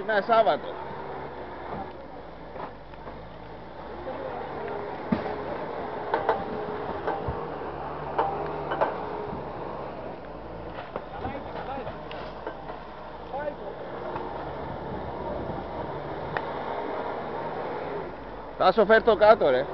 Σήμερα Σάββατο. Θα σου φέρω το κάτω ρε.